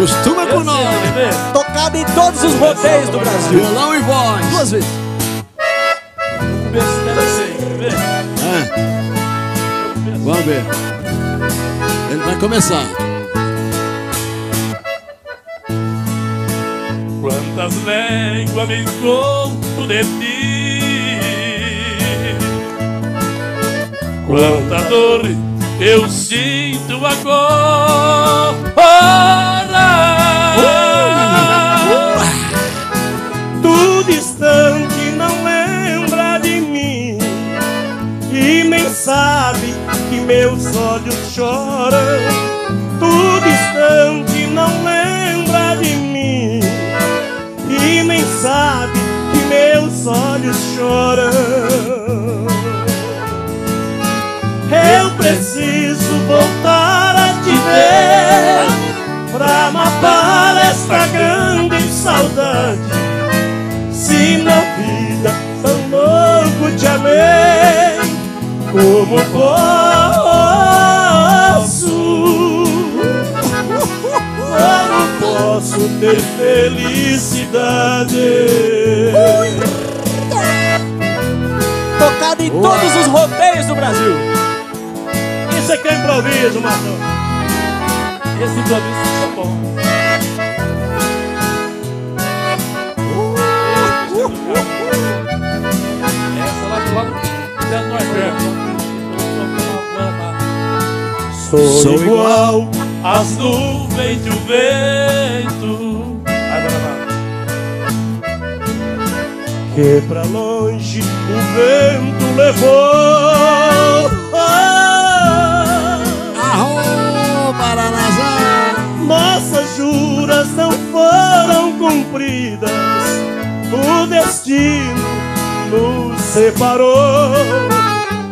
Costuma com nós. Tocado em todos os rodeios do Brasil. Violão e voz. Duas vezes. Vamos ver. Ele vai começar. Quantas línguas me encontro de ti Quanta dor eu sinto agora Tu distante não lembra de mim. E nem sabe que meus olhos choram. Tu distante não lembra de mim. E nem sabe que meus olhos choram esta grande saudade Se na vida tão louco te amei Como posso? Como posso ter felicidade? Tocado em todos os rodeios do Brasil. Isso aqui é improviso, Marcão Esse improviso ficou bom Essa lá do lado do Nordeste Sou igual As nuvens do vento que pra longe o vento levou. Arro, Paranazá. Nossas juras não foram cumpridas, o destino nos separou.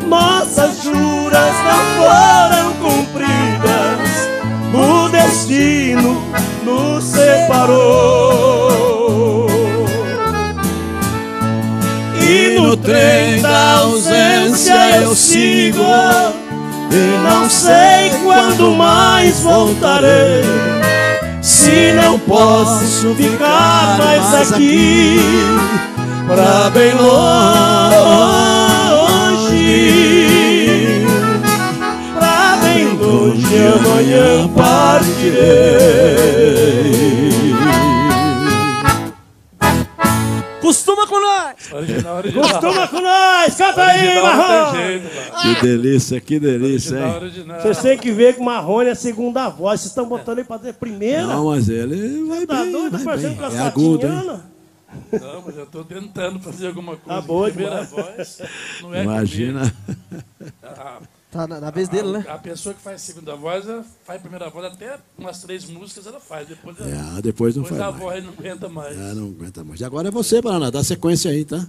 Nossas juras não foram cumpridas, o destino nos separou. E no trem da ausência eu sigo E não sei quando mais voltarei Se não posso ficar mais aqui Pra bem longe. Pra bem longe amanhã partirei com nós. Original, original Costuma com nós, canta aí, Marrone! mano. Que delícia, que delícia, Original, hein? original Vocês têm que ver que o Marrone é a segunda voz. Vocês estão botando ele pra dizer primeira? Não, mas ele vai tá bem, doido, vai parecendo bem. com a É agudo, hein? Satiniana? Não, mas eu tô tentando fazer alguma coisa Tá boa Primeira voz Não é Imagina. A- Tá na, na vez dele, né? A pessoa que faz segunda voz, ela faz primeira voz, até umas três músicas ela faz. Depois, ela- É, depois não depois faz a mais. voz não aguenta mais. Ah, não aguenta mais. E agora é você, Paraná. Dá sequência aí, tá?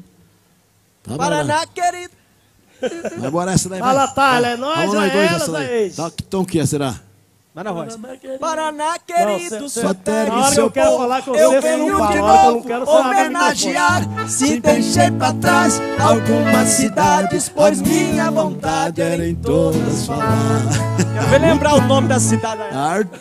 Tá, Paraná, querido. Vai embora essa daí. vai. Fala, Tyler, é nós Vamos ou nós é dois elas, essa daí. é Tá, que tom que é, será? Vai na voz. Paraná, querido. Não, cê- tem Na hora que seu eu quero falar com Eu venho de novo homenagear Se deixei pra trás algumas cidades Pois minha vontade era em todas falar ver lembrar o nome da cidade. Arte.